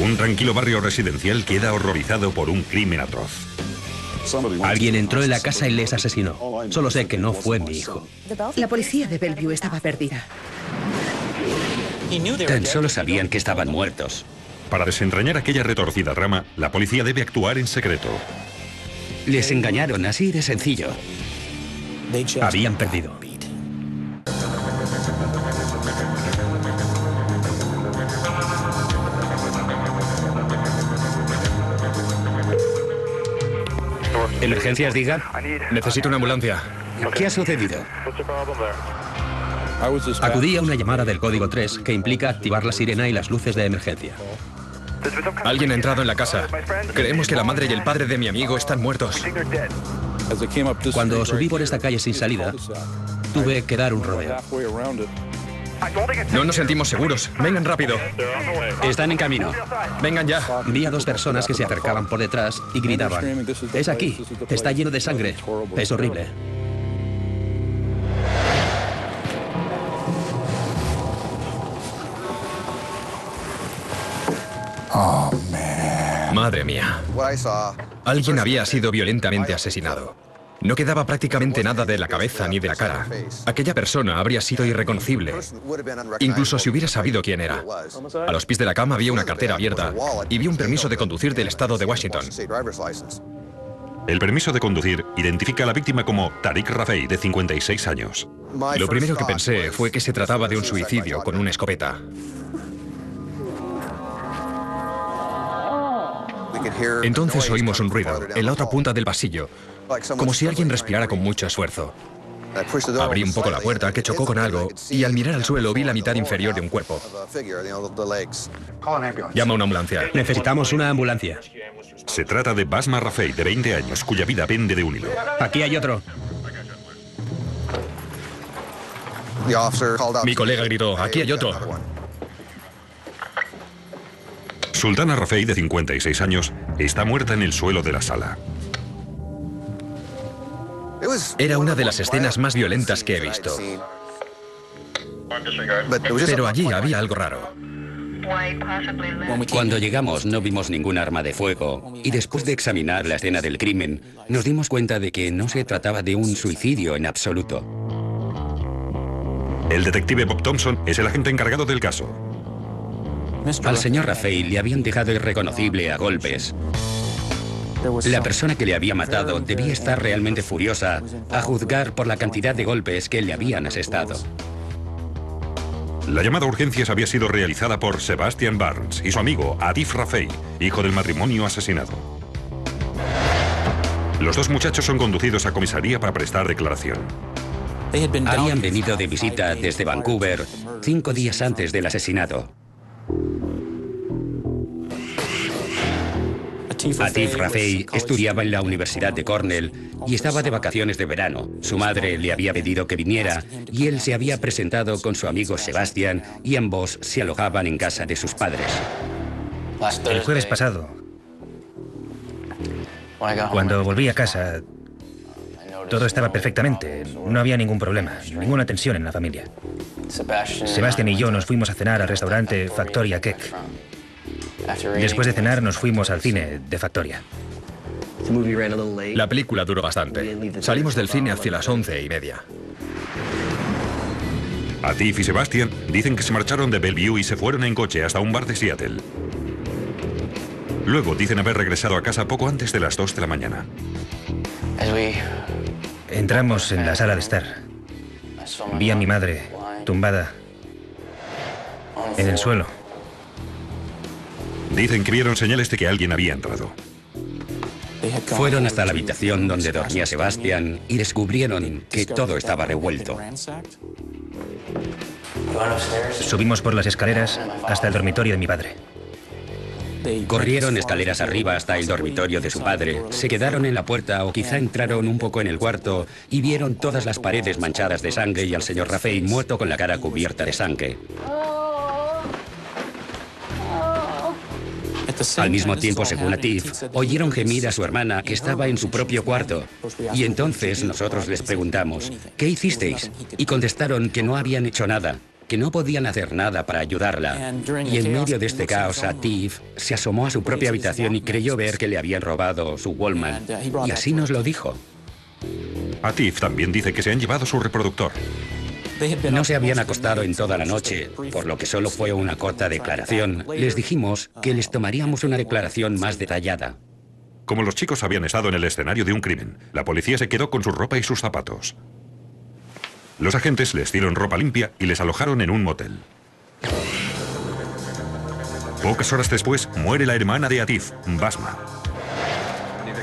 Un tranquilo barrio residencial queda horrorizado por un crimen atroz. Alguien entró en la casa y les asesinó. Solo sé que no fue mi hijo. La policía de Bellevue estaba perdida. Tan solo sabían que estaban muertos. Para desentrañar aquella retorcida rama, la policía debe actuar en secreto. Les engañaron así de sencillo. Habían perdido. ¿Emergencias, diga? Necesito una ambulancia. ¿Qué ha sucedido? Acudí a una llamada del código 3 que implica activar la sirena y las luces de emergencia. Alguien ha entrado en la casa. Creemos que la madre y el padre de mi amigo están muertos. Cuando subí por esta calle sin salida, tuve que dar un rodeo. No nos sentimos seguros. Vengan rápido. Están en camino. Vengan ya. Vi a dos personas que se acercaban por detrás y gritaban. Es aquí. Está lleno de sangre. Es horrible. Madre mía. Alguien había sido violentamente asesinado. No quedaba prácticamente nada de la cabeza ni de la cara. Aquella persona habría sido irreconocible, incluso si hubiera sabido quién era. A los pies de la cama había una cartera abierta y vi un permiso de conducir del estado de Washington. El permiso de conducir identifica a la víctima como Tariq Rafei, de 56 años. Lo primero que pensé fue que se trataba de un suicidio con una escopeta. Entonces oímos un ruido en la otra punta del pasillo, como si alguien respirara con mucho esfuerzo. Abrí un poco la puerta, que chocó con algo, y al mirar al suelo vi la mitad inferior de un cuerpo. Llama a una ambulancia. Necesitamos una ambulancia. Se trata de Basma Rafei, de 20 años, cuya vida pende de un hilo. Aquí hay otro. Mi colega gritó, aquí hay otro. Sultana Rafei, de 56 años, está muerta en el suelo de la sala. Era una de las escenas más violentas que he visto. Pero allí había algo raro. Cuando llegamos no vimos ningún arma de fuego y después de examinar la escena del crimen nos dimos cuenta de que no se trataba de un suicidio en absoluto. El detective Bob Thompson es el agente encargado del caso. Al señor Rafael le habían dejado irreconocible a golpes. La persona que le había matado debía estar realmente furiosa a juzgar por la cantidad de golpes que le habían asestado. La llamada a urgencias había sido realizada por Sebastian Barnes y su amigo Adif Rafei, hijo del matrimonio asesinado. Los dos muchachos son conducidos a comisaría para prestar declaración. Habían venido de visita desde Vancouver cinco días antes del asesinato. Atif Rafei estudiaba en la Universidad de Cornell y estaba de vacaciones de verano. Su madre le había pedido que viniera y él se había presentado con su amigo Sebastián y ambos se alojaban en casa de sus padres. El jueves pasado, cuando volví a casa, todo estaba perfectamente. No había ningún problema, ninguna tensión en la familia. Sebastián y yo nos fuimos a cenar al restaurante Factoria Keck. Después de cenar nos fuimos al cine de Factoria. La película duró bastante. Salimos del cine hacia las once y media. Atif y Sebastian dicen que se marcharon de Bellevue y se fueron en coche hasta un bar de Seattle. Luego dicen haber regresado a casa poco antes de las 2 de la mañana. Entramos en la sala de estar. Vi a mi madre tumbada en el suelo. Dicen que vieron señales de que alguien había entrado. Fueron hasta la habitación donde dormía Sebastián y descubrieron que todo estaba revuelto. Subimos por las escaleras hasta el dormitorio de mi padre. Corrieron escaleras arriba hasta el dormitorio de su padre, se quedaron en la puerta o quizá entraron un poco en el cuarto y vieron todas las paredes manchadas de sangre y al señor Rafael muerto con la cara cubierta de sangre. Al mismo tiempo, según Atif, oyeron gemir a su hermana que estaba en su propio cuarto. Y entonces nosotros les preguntamos, ¿qué hicisteis? Y contestaron que no habían hecho nada. que no podían hacer nada para ayudarla. Y en medio de este caos, Atif se asomó a su propia habitación y creyó ver que le habían robado su Wallman. Y así nos lo dijo. Atif también dice que se han llevado su reproductor. No se habían acostado en toda la noche, por lo que solo fue una corta declaración. Les dijimos que les tomaríamos una declaración más detallada. Como los chicos habían estado en el escenario de un crimen, la policía se quedó con su ropa y sus zapatos. Los agentes les dieron ropa limpia y les alojaron en un motel. Pocas horas después, muere la hermana de Atif, Basma.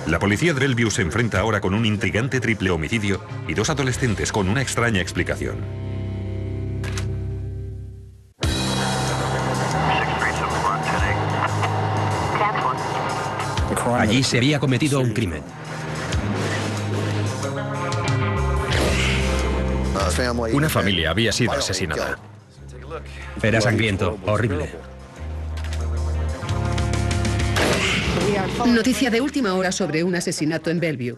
La policía de Bellevue se enfrenta ahora con un intrigante triple homicidio y dos adolescentes con una extraña explicación. Allí se había cometido un crimen. Una familia había sido asesinada. Era sangriento, horrible. Noticia de última hora sobre un asesinato en Bellevue.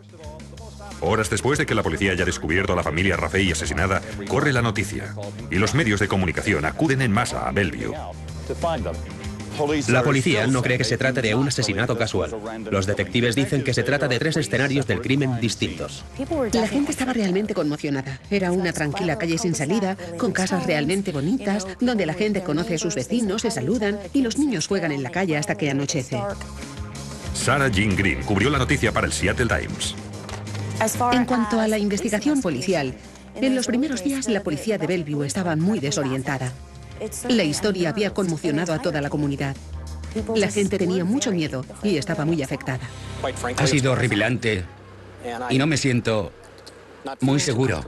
Horas después de que la policía haya descubierto a la familia Rafael asesinada, corre la noticia. Y los medios de comunicación acuden en masa a Bellevue. La policía no cree que se trate de un asesinato casual. Los detectives dicen que se trata de tres escenarios del crimen distintos. La gente estaba realmente conmocionada. Era una tranquila calle sin salida, con casas realmente bonitas, donde la gente conoce a sus vecinos, se saludan y los niños juegan en la calle hasta que anochece. Sarah Jean Green cubrió la noticia para el Seattle Times. En cuanto a la investigación policial, en los primeros días la policía de Bellevue estaba muy desorientada. La historia había conmocionado a toda la comunidad. La gente tenía mucho miedo y estaba muy afectada. Ha sido horripilante y no me siento muy seguro.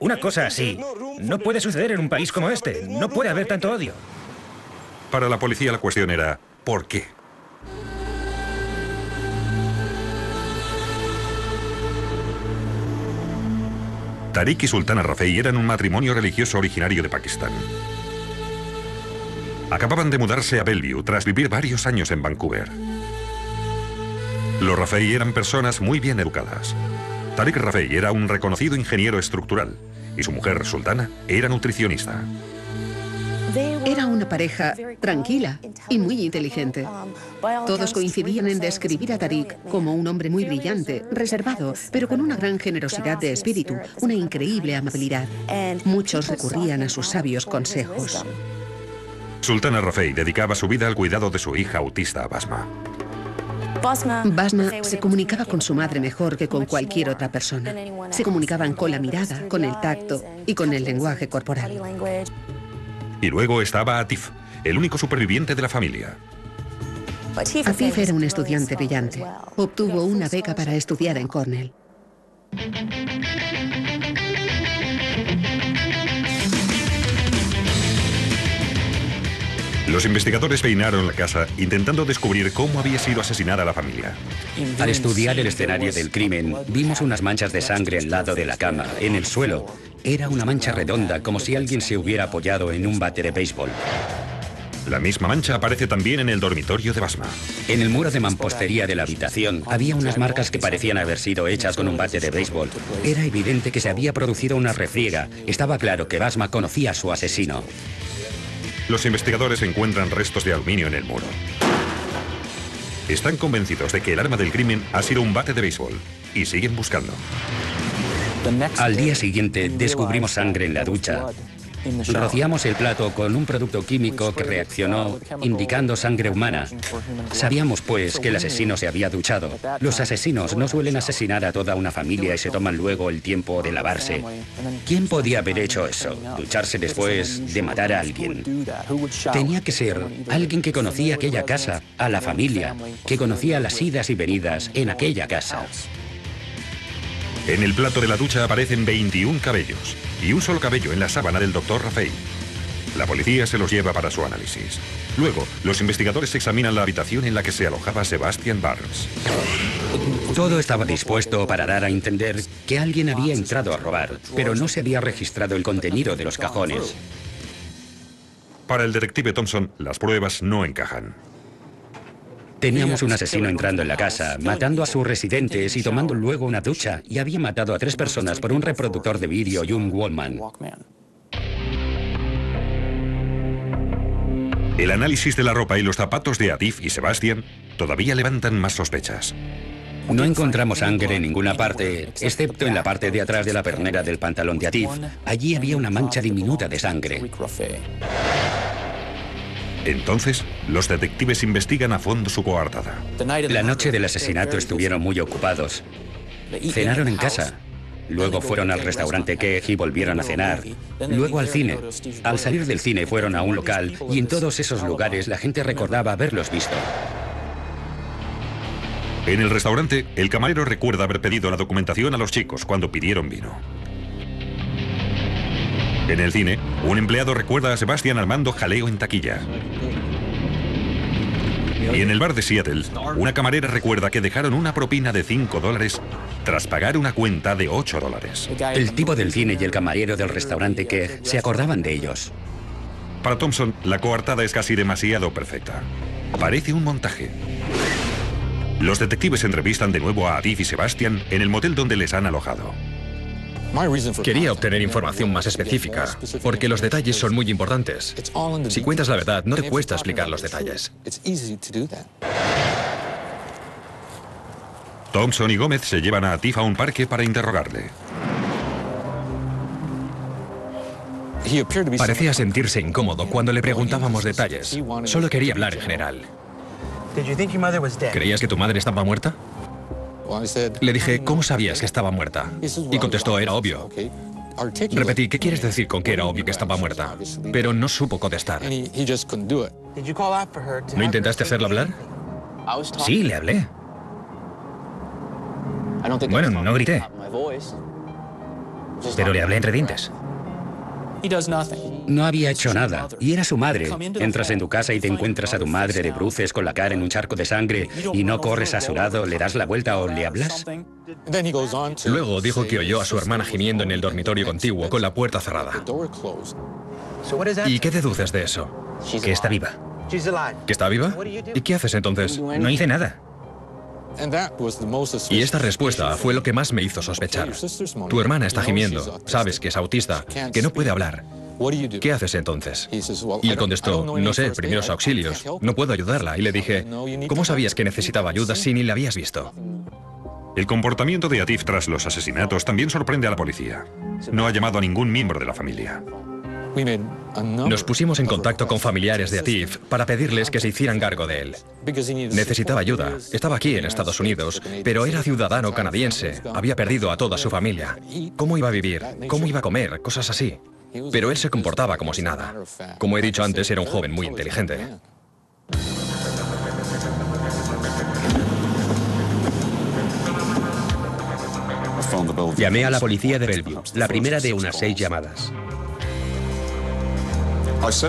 Una cosa así no puede suceder en un país como este. No puede haber tanto odio. Para la policía la cuestión era ¿por qué? Tariq y Sultana Rafei eran un matrimonio religioso originario de Pakistán. Acababan de mudarse a Bellevue tras vivir varios años en Vancouver. Los Rafei eran personas muy bien educadas. Tariq Rafei era un reconocido ingeniero estructural y su mujer, Sultana, era nutricionista. Era una pareja tranquila y muy inteligente. Todos coincidían en describir a Tariq como un hombre muy brillante, reservado, pero con una gran generosidad de espíritu, una increíble amabilidad. Muchos recurrían a sus sabios consejos. Sultana Rafei dedicaba su vida al cuidado de su hija autista Basma. Basma se comunicaba con su madre mejor que con cualquier otra persona. Se comunicaban con la mirada, con el tacto y con el lenguaje corporal. Y luego estaba Atif, el único superviviente de la familia. Atif era un estudiante brillante. Obtuvo una beca para estudiar en Cornell. Los investigadores peinaron la casa intentando descubrir cómo había sido asesinada la familia. Al estudiar el escenario del crimen, vimos unas manchas de sangre al lado de la cama, en el suelo. Era una mancha redonda, como si alguien se hubiera apoyado en un bate de béisbol. La misma mancha aparece también en el dormitorio de Basma. En el muro de mampostería de la habitación había unas marcas que parecían haber sido hechas con un bate de béisbol. Era evidente que se había producido una refriega. Estaba claro que Basma conocía a su asesino. Los investigadores encuentran restos de aluminio en el muro. Están convencidos de que el arma del crimen ha sido un bate de béisbol y siguen buscando. Al día siguiente descubrimos sangre en la ducha. Rociamos el plato con un producto químico que reaccionó indicando sangre humana. Sabíamos pues que el asesino se había duchado. Los asesinos no suelen asesinar a toda una familia y se toman luego el tiempo de lavarse. ¿Quién podía haber hecho eso? Ducharse después de matar a alguien. Tenía que ser alguien que conocía aquella casa, a la familia, que conocía las idas y venidas en aquella casa. En el plato de la ducha aparecen 21 cabellos y un solo cabello en la sábana del doctor Rafael. La policía se los lleva para su análisis. Luego, los investigadores examinan la habitación en la que se alojaba Sebastian Barnes. Todo estaba dispuesto para dar a entender que alguien había entrado a robar, pero no se había registrado el contenido de los cajones. Para el detective Thompson, las pruebas no encajan. Teníamos un asesino entrando en la casa, matando a sus residentes y tomando luego una ducha, y había matado a tres personas por un reproductor de vídeo y un Wallman. El análisis de la ropa y los zapatos de Atif y Sebastian todavía levantan más sospechas. No encontramos sangre en ninguna parte, excepto en la parte de atrás de la pernera del pantalón de Atif. Allí había una mancha diminuta de sangre. Entonces, los detectives investigan a fondo su coartada. La noche del asesinato estuvieron muy ocupados. Cenaron en casa. Luego fueron al restaurante Keg y volvieron a cenar. Luego al cine. Al salir del cine fueron a un local y en todos esos lugares la gente recordaba haberlos visto. En el restaurante, el camarero recuerda haber pedido la documentación a los chicos cuando pidieron vino. En el cine, un empleado recuerda a Sebastián Armando jaleo en taquilla. Y en el bar de Seattle, una camarera recuerda que dejaron una propina de 5 dólares tras pagar una cuenta de 8 dólares. El tipo del cine y el camarero del restaurante que se acordaban de ellos. Para Thompson, la coartada es casi demasiado perfecta. Parece un montaje. Los detectives entrevistan de nuevo a Adif y Sebastian en el motel donde les han alojado. Quería obtener información más específica, porque los detalles son muy importantes. Si cuentas la verdad, no te cuesta explicar los detalles. Thompson y Gómez se llevan a Atif a un parque para interrogarle. Parecía sentirse incómodo cuando le preguntábamos detalles. Solo quería hablar en general. ¿Creías que tu madre estaba muerta? Le dije, ¿cómo sabías que estaba muerta? Y contestó, era obvio. Repetí, ¿qué quieres decir con que era obvio que estaba muerta? Pero no supo contestar. ¿No intentaste hacerla hablar? Sí, le hablé. Bueno, no grité. Pero le hablé entre dientes. No había hecho nada, y era su madre. Entras en tu casa y te encuentras a tu madre de bruces con la cara en un charco de sangre y no corres a su lado, le das la vuelta o le hablas. Luego dijo que oyó a su hermana gimiendo en el dormitorio contiguo con la puerta cerrada. ¿Y qué deduces de eso? Que está viva. ¿Que está viva? ¿Y qué haces entonces? No hice nada. Y esta respuesta fue lo que más me hizo sospechar. Tu hermana está gimiendo, sabes que es autista, que no puede hablar. ¿Qué haces entonces? Y él contestó, no sé, primeros auxilios, no puedo ayudarla. Y le dije, ¿cómo sabías que necesitaba ayuda si ni la habías visto? El comportamiento de Atif tras los asesinatos también sorprende a la policía. No ha llamado a ningún miembro de la familia. Nos pusimos en contacto con familiares de Atif para pedirles que se hicieran cargo de él. Necesitaba ayuda. Estaba aquí en Estados Unidos, pero era ciudadano canadiense. Había perdido a toda su familia. ¿Cómo iba a vivir? ¿Cómo iba a comer? Cosas así. Pero él se comportaba como si nada. Como he dicho antes, era un joven muy inteligente. Llamé a la policía de Bellevue, la primera de unas seis llamadas.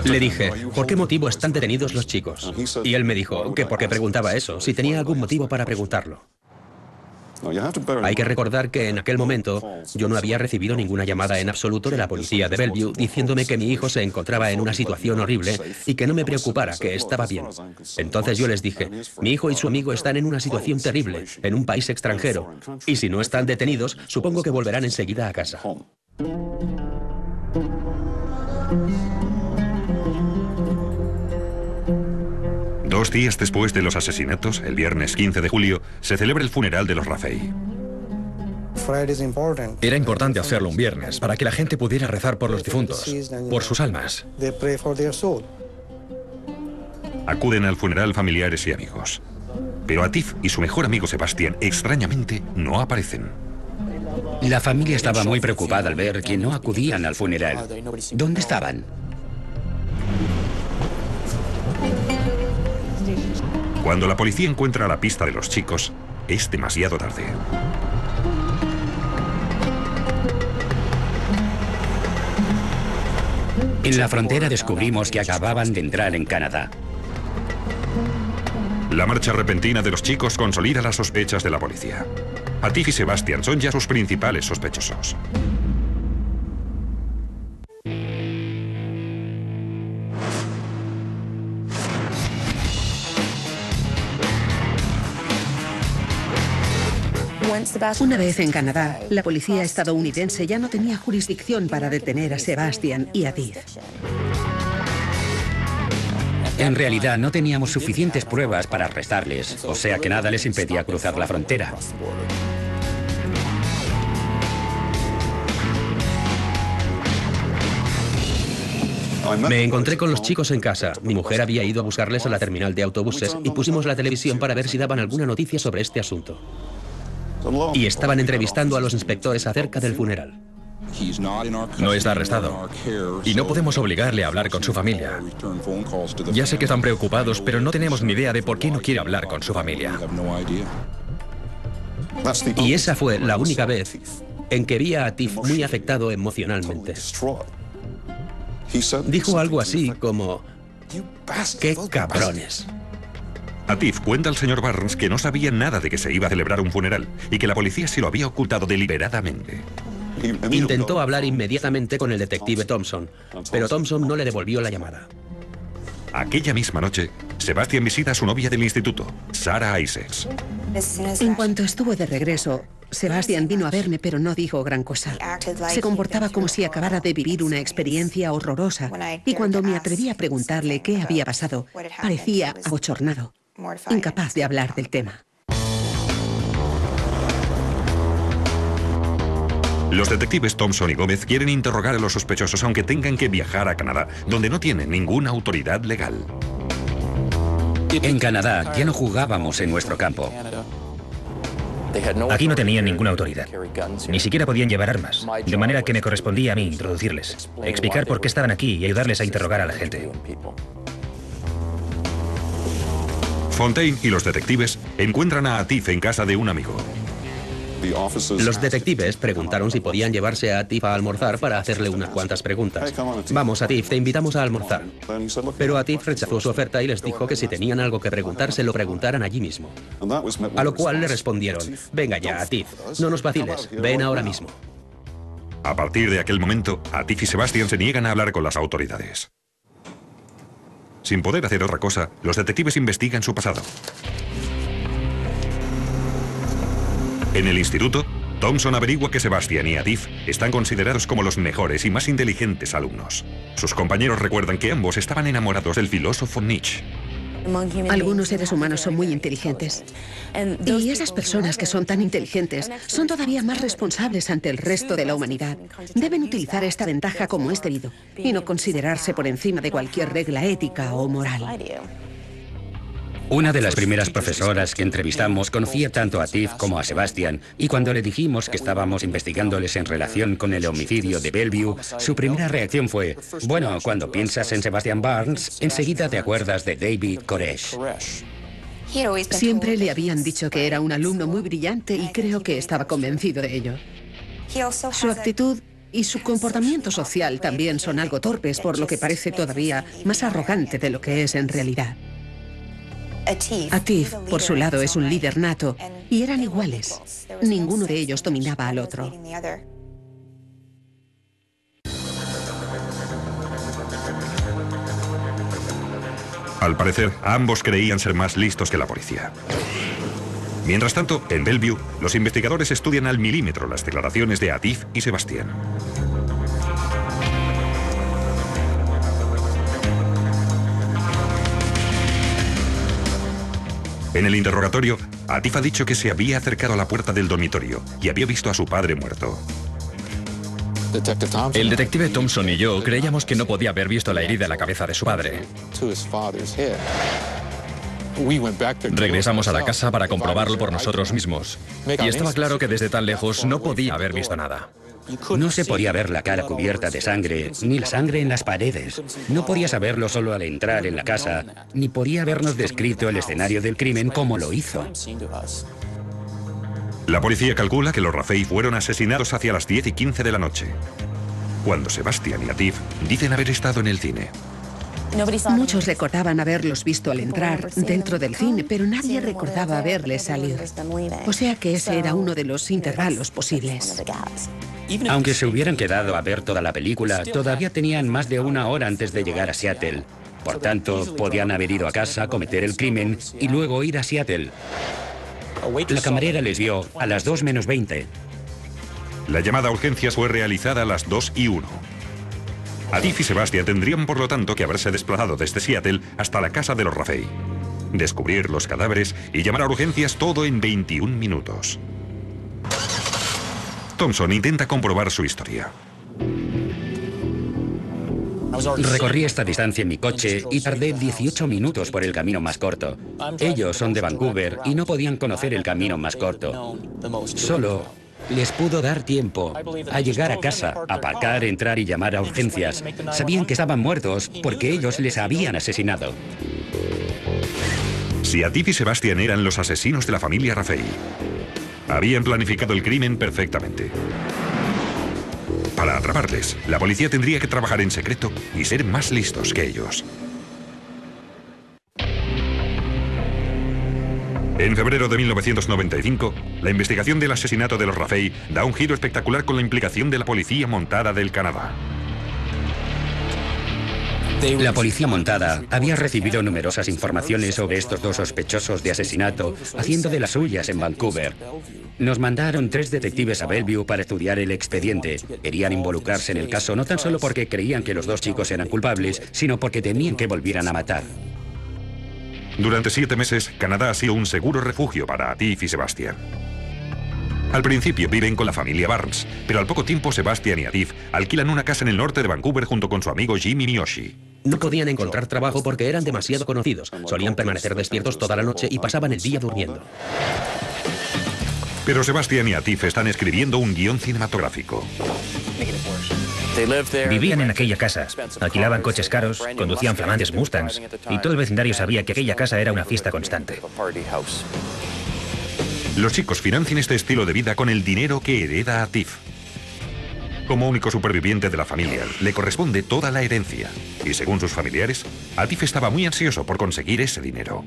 Le dije, ¿por qué motivo están detenidos los chicos? Y él me dijo que porque preguntaba eso, si tenía algún motivo para preguntarlo. Hay que recordar que en aquel momento yo no había recibido ninguna llamada en absoluto de la policía de Bellevue diciéndome que mi hijo se encontraba en una situación horrible y que no me preocupara, que estaba bien. Entonces yo les dije, mi hijo y su amigo están en una situación terrible, en un país extranjero, y si no están detenidos, supongo que volverán enseguida a casa. Dos días después de los asesinatos, el viernes 15 de julio, se celebra el funeral de los Rafei. Era importante hacerlo un viernes para que la gente pudiera rezar por los difuntos, por sus almas. Acuden al funeral familiares y amigos. Pero Atif y su mejor amigo Sebastián extrañamente no aparecen. La familia estaba muy preocupada al ver que no acudían al funeral. ¿Dónde estaban? Cuando la policía encuentra la pista de los chicos, es demasiado tarde. En la frontera descubrimos que acababan de entrar en Canadá. La marcha repentina de los chicos consolida las sospechas de la policía. Atif y Sebastian son ya sus principales sospechosos. Una vez en Canadá, la policía estadounidense ya no tenía jurisdicción para detener a Sebastian y a Tiz. En realidad no teníamos suficientes pruebas para arrestarles, o sea que nada les impedía cruzar la frontera. Me encontré con los chicos en casa. Mi mujer había ido a buscarles a la terminal de autobuses y pusimos la televisión para ver si daban alguna noticia sobre este asunto. Y estaban entrevistando a los inspectores acerca del funeral. No está arrestado. Y no podemos obligarle a hablar con su familia. Ya sé que están preocupados, pero no tenemos ni idea de por qué no quiere hablar con su familia. Y esa fue la única vez en que vi a Tiff muy afectado emocionalmente. Dijo algo así como, ¡qué cabrones! Atif cuenta al señor Barnes que no sabía nada de que se iba a celebrar un funeral y que la policía se lo había ocultado deliberadamente. Intentó hablar inmediatamente con el detective Thompson, pero Thompson no le devolvió la llamada. Aquella misma noche, Sebastian visita a su novia del instituto, Sarah Isaacs. En cuanto estuvo de regreso, Sebastian vino a verme, pero no dijo gran cosa. Se comportaba como si acabara de vivir una experiencia horrorosa, y cuando me atreví a preguntarle qué había pasado, parecía abochornado, incapaz de hablar del tema. Los detectives Thompson y Gómez quieren interrogar a los sospechosos aunque tengan que viajar a Canadá, donde no tienen ninguna autoridad legal. En Canadá ya no jugábamos en nuestro campo. Aquí no tenían ninguna autoridad. Ni siquiera podían llevar armas. De manera que me correspondía a mí introducirles, explicar por qué estaban aquí y ayudarles a interrogar a la gente. Fontaine y los detectives encuentran a Atif en casa de un amigo. Los detectives preguntaron si podían llevarse a Atif a almorzar para hacerle unas cuantas preguntas. Vamos, Atif, te invitamos a almorzar. Pero Atif rechazó su oferta y les dijo que si tenían algo que preguntar, se lo preguntaran allí mismo. A lo cual le respondieron, venga ya, Atif, no nos vaciles, ven ahora mismo. A partir de aquel momento, Atif y Sebastian se niegan a hablar con las autoridades. Sin poder hacer otra cosa, los detectives investigan su pasado. En el instituto, Thompson averigua que Sebastian y Atif están considerados como los mejores y más inteligentes alumnos. Sus compañeros recuerdan que ambos estaban enamorados del filósofo Nietzsche. Algunos seres humanos son muy inteligentes. Y esas personas que son tan inteligentes son todavía más responsables ante el resto de la humanidad. Deben utilizar esta ventaja como es debido y no considerarse por encima de cualquier regla ética o moral. Una de las primeras profesoras que entrevistamos conocía tanto a Tiff como a Sebastian y cuando le dijimos que estábamos investigándoles en relación con el homicidio de Bellevue, su primera reacción fue, bueno, cuando piensas en Sebastian Barnes, enseguida te acuerdas de David Koresh. Siempre le habían dicho que era un alumno muy brillante y creo que estaba convencido de ello. Su actitud y su comportamiento social también son algo torpes, por lo que parece todavía más arrogante de lo que es en realidad. Atif, por su lado, es un líder nato y eran iguales. Ninguno de ellos dominaba al otro. Al parecer, ambos creían ser más listos que la policía. Mientras tanto, en Bellevue, los investigadores estudian al milímetro las declaraciones de Atif y Sebastián. En el interrogatorio, Atif ha dicho que se había acercado a la puerta del dormitorio y había visto a su padre muerto. El detective Thompson y yo creíamos que no podía haber visto la herida en la cabeza de su padre. Regresamos a la casa para comprobarlo por nosotros mismos. Y estaba claro que desde tan lejos no podía haber visto nada. No se podía ver la cara cubierta de sangre, ni la sangre en las paredes. No podía saberlo solo al entrar en la casa, ni podía habernos descrito el escenario del crimen como lo hizo. La policía calcula que los Rafei fueron asesinados hacia las 10 y 15 de la noche, cuando Sebastián y Atif dicen haber estado en el cine. Muchos recordaban haberlos visto al entrar dentro del cine, pero nadie recordaba verles salir. O sea que ese era uno de los intervalos posibles. Aunque se hubieran quedado a ver toda la película, todavía tenían más de una hora antes de llegar a Seattle. Por tanto, podían haber ido a casa, cometer el crimen y luego ir a Seattle. La camarera les vio a las 2 menos 20. La llamada a urgencias fue realizada a las 2 y 1. Adif y Sebastián tendrían por lo tanto que haberse desplazado desde Seattle hasta la casa de los Rafei. Descubrir los cadáveres y llamar a urgencias todo en 21 minutos. Thompson intenta comprobar su historia. Recorrí esta distancia en mi coche y tardé 18 minutos por el camino más corto. Ellos son de Vancouver y no podían conocer el camino más corto. Solo les pudo dar tiempo a llegar a casa, aparcar, entrar y llamar a urgencias. Sabían que estaban muertos porque ellos les habían asesinado. Si Atif y Sebastián eran los asesinos de la familia Rafael, habían planificado el crimen perfectamente. Para atraparles, la policía tendría que trabajar en secreto y ser más listos que ellos. En febrero de 1995, la investigación del asesinato de los Rafei da un giro espectacular con la implicación de la Policía Montada del Canadá. La policía montada había recibido numerosas informaciones sobre estos dos sospechosos de asesinato, haciendo de las suyas en Vancouver. Nos mandaron tres detectives a Bellevue para estudiar el expediente. Querían involucrarse en el caso no tan solo porque creían que los dos chicos eran culpables, sino porque temían que volvieran a matar. Durante siete meses, Canadá ha sido un seguro refugio para Atif y Sebastián. Al principio viven con la familia Barnes, pero al poco tiempo Sebastián y Atif alquilan una casa en el norte de Vancouver junto con su amigo Jimmy Miyoshi. No podían encontrar trabajo porque eran demasiado conocidos. Solían permanecer despiertos toda la noche y pasaban el día durmiendo. Pero Sebastián y Atif están escribiendo un guion cinematográfico. Vivían en aquella casa, alquilaban coches caros, conducían flamantes Mustangs y todo el vecindario sabía que aquella casa era una fiesta constante. Los chicos financian este estilo de vida con el dinero que hereda Atif. Como único superviviente de la familia, le corresponde toda la herencia. Y según sus familiares, Atif estaba muy ansioso por conseguir ese dinero.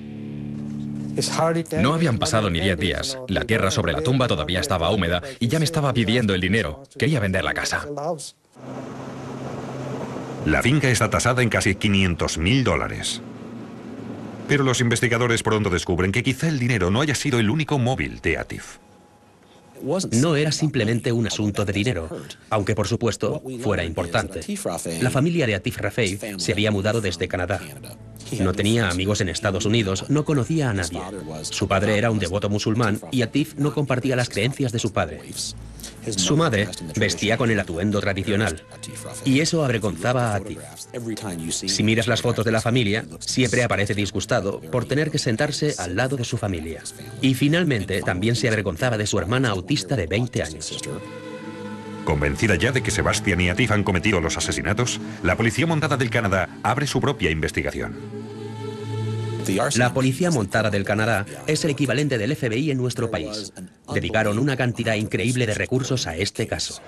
No habían pasado ni 10 días. La tierra sobre la tumba todavía estaba húmeda y ya me estaba pidiendo el dinero. Quería vender la casa. La finca está tasada en casi 500 mil dólares. Pero los investigadores pronto descubren que quizá el dinero no haya sido el único móvil de Atif. No era simplemente un asunto de dinero, aunque por supuesto fuera importante. La familia de Atif Rafei se había mudado desde Canadá. No tenía amigos en Estados Unidos, no conocía a nadie. Su padre era un devoto musulmán y Atif no compartía las creencias de su padre. Su madre vestía con el atuendo tradicional y eso avergonzaba a Atif. Si miras las fotos de la familia, siempre aparece disgustado por tener que sentarse al lado de su familia. Y finalmente también se avergonzaba de su hermana autista de 20 años. Convencida ya de que Sebastián y Atif han cometido los asesinatos, la Policía Montada del Canadá abre su propia investigación. La Policía Montada del Canadá es el equivalente del FBI en nuestro país. Dedicaron una cantidad increíble de recursos a este caso.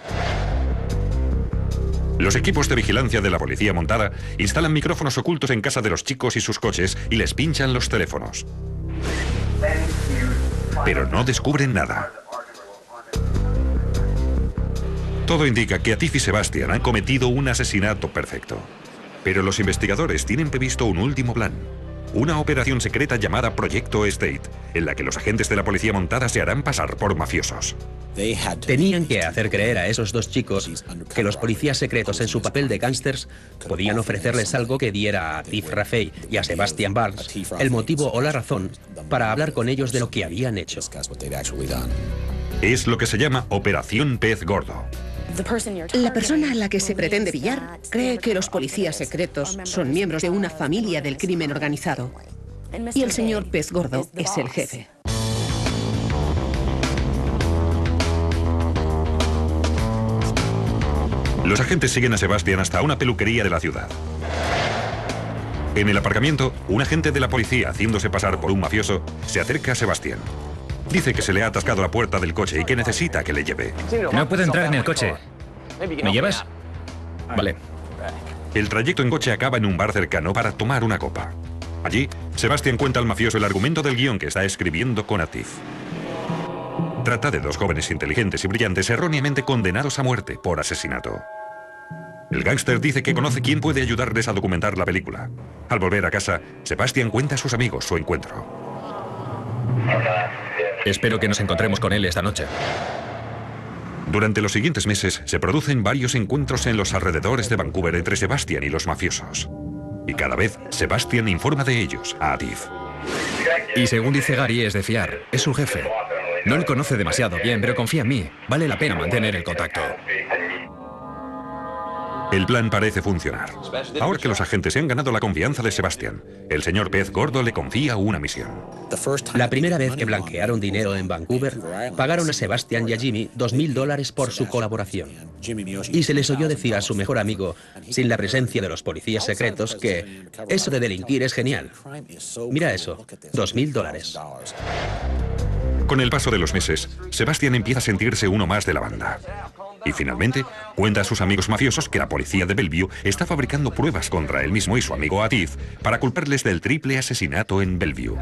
Los equipos de vigilancia de la Policía Montada instalan micrófonos ocultos en casa de los chicos y sus coches y les pinchan los teléfonos. Pero no descubren nada. Todo indica que Atif y Sebastián han cometido un asesinato perfecto. Pero los investigadores tienen previsto un último plan una operación secreta llamada Proyecto State, en la que los agentes de la policía montada se harán pasar por mafiosos. Tenían que hacer creer a esos dos chicos que los policías secretos en su papel de gángsters podían ofrecerles algo que diera a Tiff Raffey y a Sebastian Barnes el motivo o la razón para hablar con ellos de lo que habían hecho. Es lo que se llama Operación Pez Gordo. La persona a la que se pretende billar cree que los policías secretos son miembros de una familia del crimen organizado. Y el señor Pez Gordo es el jefe. Los agentes siguen a Sebastián hasta una peluquería de la ciudad. En el aparcamiento, un agente de la policía, haciéndose pasar por un mafioso, se acerca a Sebastián. Dice que se le ha atascado la puerta del coche y que necesita que le lleve. No puedo entrar en el coche. ¿Me llevas? Vale. El trayecto en coche acaba en un bar cercano para tomar una copa. Allí, Sebastián cuenta al mafioso el argumento del guion que está escribiendo con Atif. Trata de dos jóvenes inteligentes y brillantes erróneamente condenados a muerte por asesinato. El gángster dice que conoce quién puede ayudarles a documentar la película. Al volver a casa, Sebastián cuenta a sus amigos su encuentro. Espero que nos encontremos con él esta noche. Durante los siguientes meses se producen varios encuentros en los alrededores de Vancouver entre Sebastian y los mafiosos. Y cada vez Sebastian informa de ellos a Atif. Y según dice Gary, es de fiar. Es su jefe. No le conoce demasiado bien, pero confía en mí. Vale la pena mantener el contacto. El plan parece funcionar. Ahora que los agentes se han ganado la confianza de Sebastián, el señor Pez Gordo le confía una misión. La primera vez que blanquearon dinero en Vancouver, pagaron a Sebastián y a Jimmy dos mil dólares por su colaboración. Y se les oyó decir a su mejor amigo, sin la presencia de los policías secretos, que eso de delinquir es genial. Mira eso, dos mil dólares. Con el paso de los meses, Sebastián empieza a sentirse uno más de la banda. Y finalmente, cuenta a sus amigos mafiosos que la policía de Bellevue está fabricando pruebas contra él mismo y su amigo Atif para culparles del triple asesinato en Bellevue.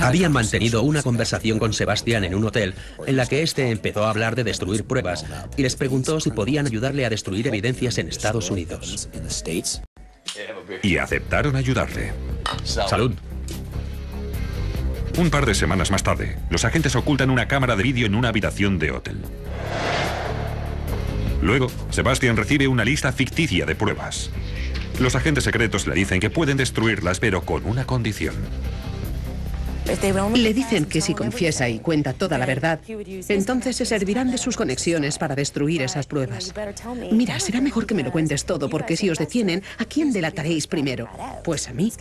Habían mantenido una conversación con Sebastián en un hotel en la que éste empezó a hablar de destruir pruebas y les preguntó si podían ayudarle a destruir evidencias en Estados Unidos. Y aceptaron ayudarle. Salud. Un par de semanas más tarde, los agentes ocultan una cámara de vídeo en una habitación de hotel. Luego, Sebastian recibe una lista ficticia de pruebas. Los agentes secretos le dicen que pueden destruirlas, pero con una condición. Le dicen que si confiesa y cuenta toda la verdad, entonces se servirán de sus conexiones para destruir esas pruebas. Mira, será mejor que me lo cuentes todo, porque si os detienen, ¿a quién delataréis primero? Pues a mí.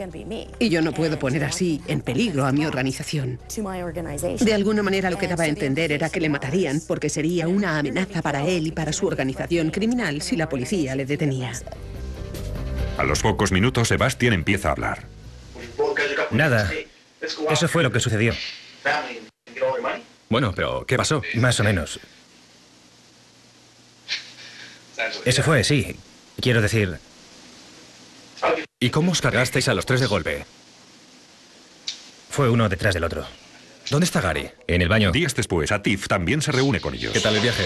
Y yo no puedo poner así en peligro a mi organización. De alguna manera lo que daba a entender era que le matarían porque sería una amenaza para él y para su organización criminal si la policía le detenía. A los pocos minutos, Sebastian empieza a hablar. Nada. Eso fue lo que sucedió. Bueno, pero ¿qué pasó? Más o menos. Eso fue, sí. Quiero decir... ¿Y cómo os cargasteis a los tres de golpe? Fue uno detrás del otro. ¿Dónde está Gary? En el baño. Días después, Atif también se reúne con ellos. ¿Qué tal el viaje?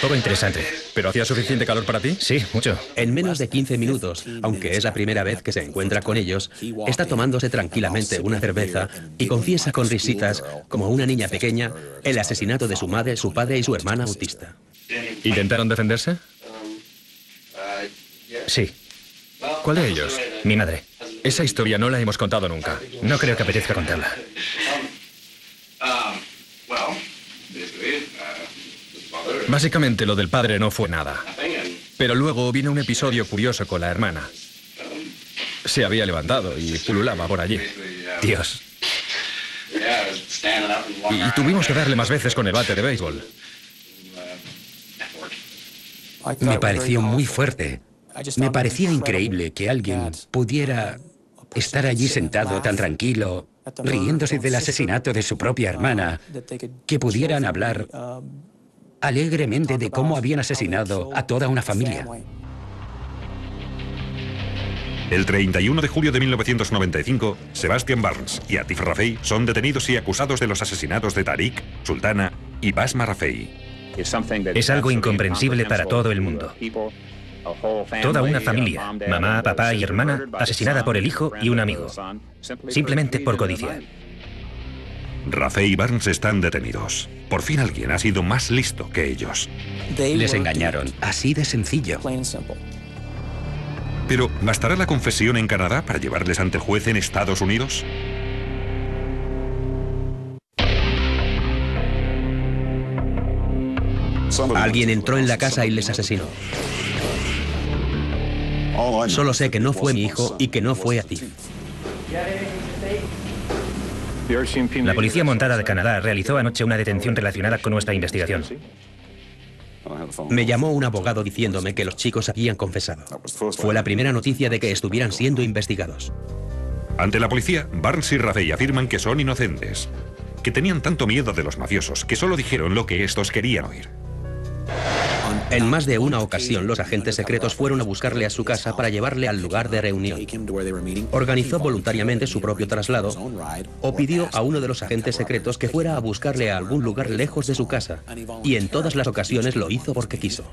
Poco interesante. ¿Pero hacía suficiente calor para ti? Sí, mucho. En menos de 15 minutos, aunque es la primera vez que se encuentra con ellos, está tomándose tranquilamente una cerveza y confiesa con risitas, como una niña pequeña, el asesinato de su madre, su padre y su hermana autista. ¿Intentaron defenderse? Sí. ¿Cuál de ellos? Mi madre. Esa historia no la hemos contado nunca. No creo que apetezca contarla. Básicamente lo del padre no fue nada. Pero luego vino un episodio curioso con la hermana. Se había levantado y pululaba por allí. Dios. Y tuvimos que darle más veces con el bate de béisbol. Me pareció muy fuerte. Me parecía increíble que alguien pudiera estar allí sentado tan tranquilo, riéndose del asesinato de su propia hermana, que pudieran hablar alegremente de cómo habían asesinado a toda una familia. El 31 de julio de 1995, Sebastian Barnes y Atif Rafei son detenidos y acusados de los asesinatos de Tariq, Sultana y Basma Rafei. Es algo incomprensible para todo el mundo. Toda una familia, mamá, papá y hermana, asesinada por el hijo y un amigo, simplemente por codicia. Rafe y Barnes están detenidos. Por fin alguien ha sido más listo que ellos. Les engañaron, así de sencillo. Pero, ¿bastará la confesión en Canadá para llevarles ante el juez en Estados Unidos? Alguien entró en la casa y les asesinó. Solo sé que no fue mi hijo y que no fue a ti. La Policía Montada de Canadá realizó anoche una detención relacionada con nuestra investigación. Me llamó un abogado diciéndome que los chicos habían confesado. Fue la primera noticia de que estuvieran siendo investigados. Ante la policía, Barnes y Rafael afirman que son inocentes, que tenían tanto miedo de los mafiosos que solo dijeron lo que estos querían oír. En más de una ocasión, los agentes secretos fueron a buscarle a su casa para llevarle al lugar de reunión. Organizó voluntariamente su propio traslado o pidió a uno de los agentes secretos que fuera a buscarle a algún lugar lejos de su casa. Y en todas las ocasiones lo hizo porque quiso.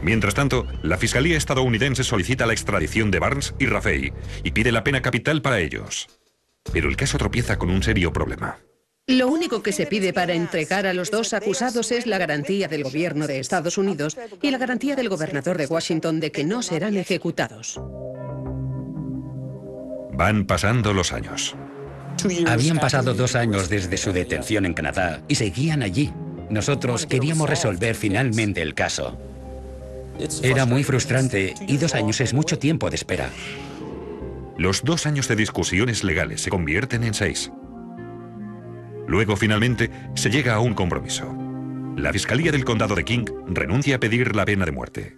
Mientras tanto, la Fiscalía estadounidense solicita la extradición de Barnes y Rafael y pide la pena capital para ellos. Pero el caso tropieza con un serio problema. Lo único que se pide para entregar a los dos acusados es la garantía del gobierno de Estados Unidos y la garantía del gobernador de Washington de que no serán ejecutados. Van pasando los años. Habían pasado dos años desde su detención en Canadá y seguían allí. Nosotros queríamos resolver finalmente el caso. Era muy frustrante y dos años es mucho tiempo de espera. Los dos años de discusiones legales se convierten en seis. Luego, finalmente, se llega a un compromiso. La Fiscalía del Condado de King renuncia a pedir la pena de muerte.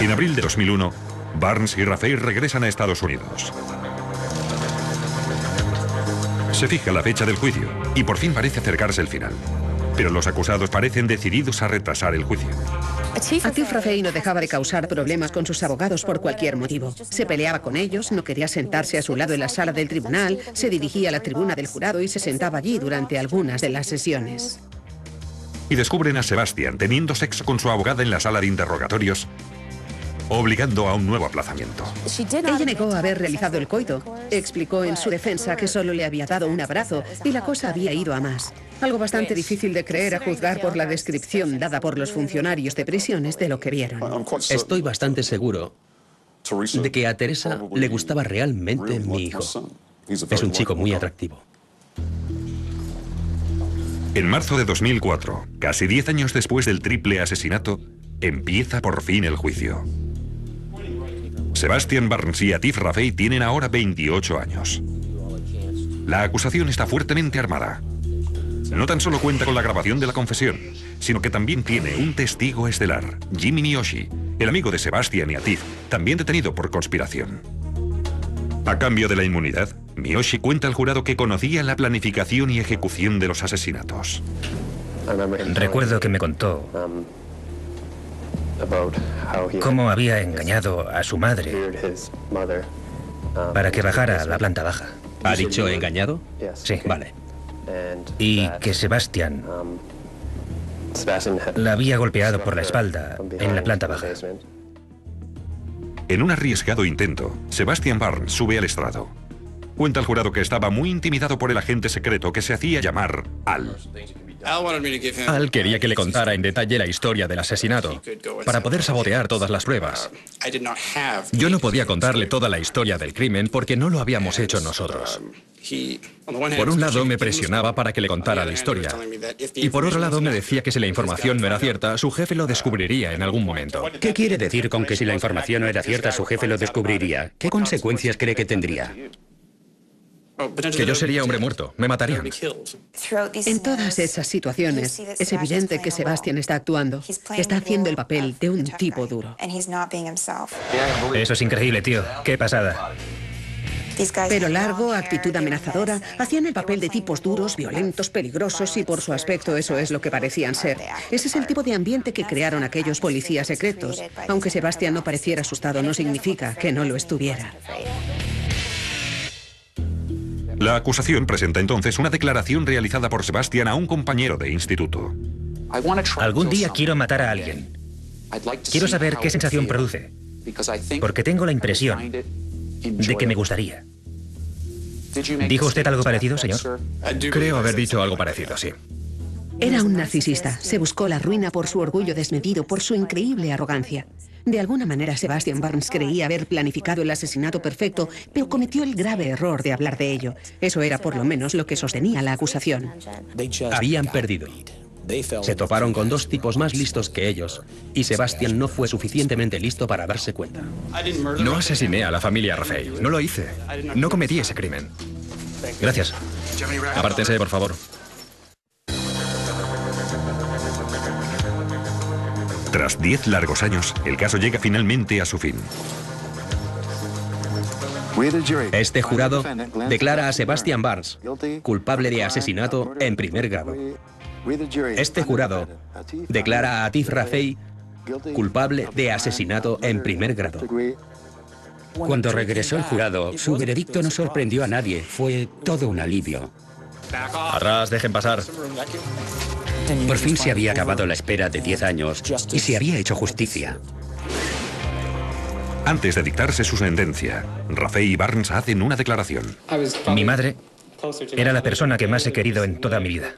En abril de 2001, Barnes y Rafael regresan a Estados Unidos. Se fija la fecha del juicio y por fin parece acercarse el final. Pero los acusados parecen decididos a retrasar el juicio. Atif Rafei no dejaba de causar problemas con sus abogados por cualquier motivo. Se peleaba con ellos, no quería sentarse a su lado en la sala del tribunal, se dirigía a la tribuna del jurado y se sentaba allí durante algunas de las sesiones. Y descubren a Sebastián teniendo sexo con su abogada en la sala de interrogatorios obligando a un nuevo aplazamiento. Ella negó haber realizado el coito. Explicó en su defensa que solo le había dado un abrazo y la cosa había ido a más. Algo bastante difícil de creer a juzgar por la descripción dada por los funcionarios de prisiones de lo que vieron. Estoy bastante seguro de que a Teresa le gustaba realmente mi hijo. Es un chico muy atractivo. En marzo de 2004, casi 10 años después del triple asesinato, empieza por fin el juicio. Sebastian Barnes y Atif Rafei tienen ahora 28 años. La acusación está fuertemente armada. No tan solo cuenta con la grabación de la confesión, sino que también tiene un testigo estelar, Jimmy Miyoshi, el amigo de Sebastian y Atif, también detenido por conspiración. A cambio de la inmunidad, Miyoshi cuenta al jurado que conocía la planificación y ejecución de los asesinatos. Recuerdo que me contó cómo había engañado a su madre para que bajara a la planta baja. ¿Ha dicho engañado? Sí. Vale. Y que Sebastián la había golpeado por la espalda en la planta baja. En un arriesgado intento, Sebastian Barnes sube al estrado. Cuenta al jurado que estaba muy intimidado por el agente secreto que se hacía llamar Al. Al quería que le contara en detalle la historia del asesinato, para poder sabotear todas las pruebas. Yo no podía contarle toda la historia del crimen porque no lo habíamos hecho nosotros. Por un lado me presionaba para que le contara la historia, y por otro lado me decía que si la información no era cierta, su jefe lo descubriría en algún momento. ¿Qué quiere decir con que si la información no era cierta, su jefe lo descubriría? ¿Qué consecuencias cree que tendría? Que yo sería hombre muerto, me matarían. En todas esas situaciones, es evidente que Sebastian está actuando. Está haciendo el papel de un tipo duro. Eso es increíble, tío. Qué pasada. Pelo largo, actitud amenazadora, hacían el papel de tipos duros, violentos, peligrosos y por su aspecto eso es lo que parecían ser. Ese es el tipo de ambiente que crearon aquellos policías secretos. Aunque Sebastian no pareciera asustado no significa que no lo estuviera. La acusación presenta entonces una declaración realizada por Sebastian a un compañero de instituto. Algún día quiero matar a alguien. Quiero saber qué sensación produce. Porque tengo la impresión de que me gustaría. ¿Dijo usted algo parecido, señor? Creo haber dicho algo parecido, sí. Era un narcisista. Se buscó la ruina por su orgullo desmedido, por su increíble arrogancia. De alguna manera, Sebastian Barnes creía haber planificado el asesinato perfecto, pero cometió el grave error de hablar de ello. Eso era por lo menos lo que sostenía la acusación. Habían perdido. Se toparon con dos tipos más listos que ellos, y Sebastian no fue suficientemente listo para darse cuenta. No asesiné a la familia Rafael, no lo hice. No cometí ese crimen. Gracias. Apártense, por favor. Tras diez largos años, el caso llega finalmente a su fin. Este jurado declara a Sebastian Barnes culpable de asesinato en primer grado. Este jurado declara a Atif Rafei culpable de asesinato en primer grado. Cuando regresó el jurado, su veredicto no sorprendió a nadie. Fue todo un alivio. Arras, dejen pasar. Por fin se había acabado la espera de 10 años y se había hecho justicia. Antes de dictarse su sentencia, Rafael y Barnes hacen una declaración. Mi madre Era la persona que más he querido en toda mi vida.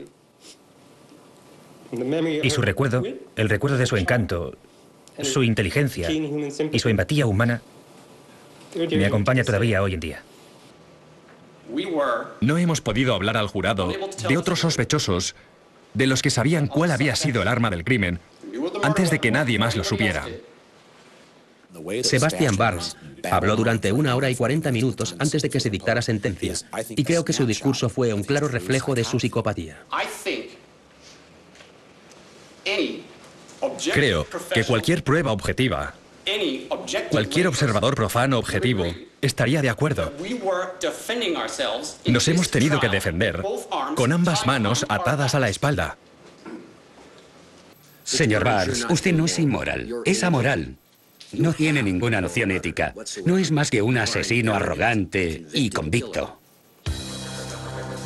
Y su recuerdo, el recuerdo de su encanto, su inteligencia y su empatía humana me acompaña todavía hoy en día. No hemos podido hablar al jurado de otros sospechosos de los que sabían cuál había sido el arma del crimen antes de que nadie más lo supiera. Sebastian Barnes habló durante una hora y cuarenta minutos antes de que se dictara sentencia, y creo que su discurso fue un claro reflejo de su psicopatía. Creo que cualquier prueba objetiva, cualquier observador profano objetivo, estaría de acuerdo. Nos hemos tenido que defender con ambas manos atadas a la espalda. Señor Barnes, usted no es inmoral, es amoral. No tiene ninguna noción ética. No es más que un asesino arrogante y convicto.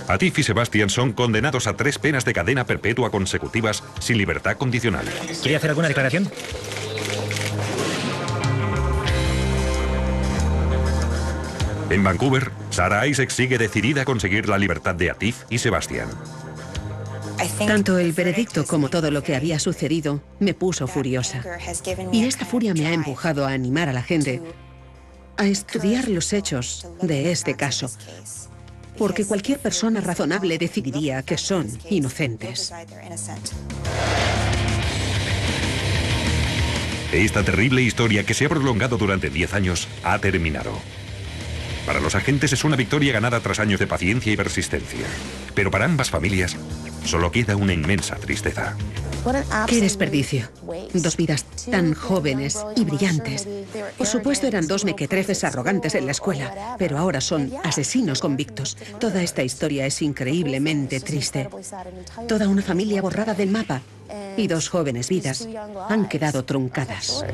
Atif y Sebastian son condenados a tres penas de cadena perpetua consecutivas sin libertad condicional. ¿Quiere hacer alguna declaración? En Vancouver, Sarah Isaac sigue decidida a conseguir la libertad de Atif y Sebastian. Tanto el veredicto como todo lo que había sucedido me puso furiosa. Y esta furia me ha empujado a animar a la gente a estudiar los hechos de este caso. Porque cualquier persona razonable decidiría que son inocentes. Esta terrible historia que se ha prolongado durante 10 años ha terminado. Para los agentes es una victoria ganada tras años de paciencia y persistencia. Pero para ambas familias solo queda una inmensa tristeza. Qué desperdicio. Dos vidas tan jóvenes y brillantes. Por supuesto eran dos mequetrefes arrogantes en la escuela, pero ahora son asesinos convictos. Toda esta historia es increíblemente triste. Toda una familia borrada del mapa y dos jóvenes vidas han quedado truncadas.